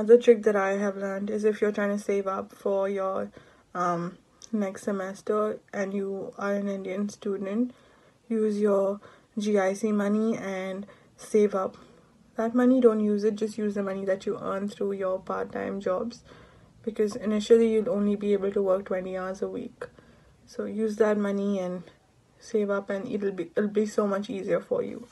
another trick that I have learned is if you're trying to save up for your um, next semester and you are an Indian student, use your GIC money and save up that money. Don't use it, just use the money that you earn through your part time jobs because initially you'll only be able to work 20 hours a week. So use that money and save up and it'll be it'll be so much easier for you.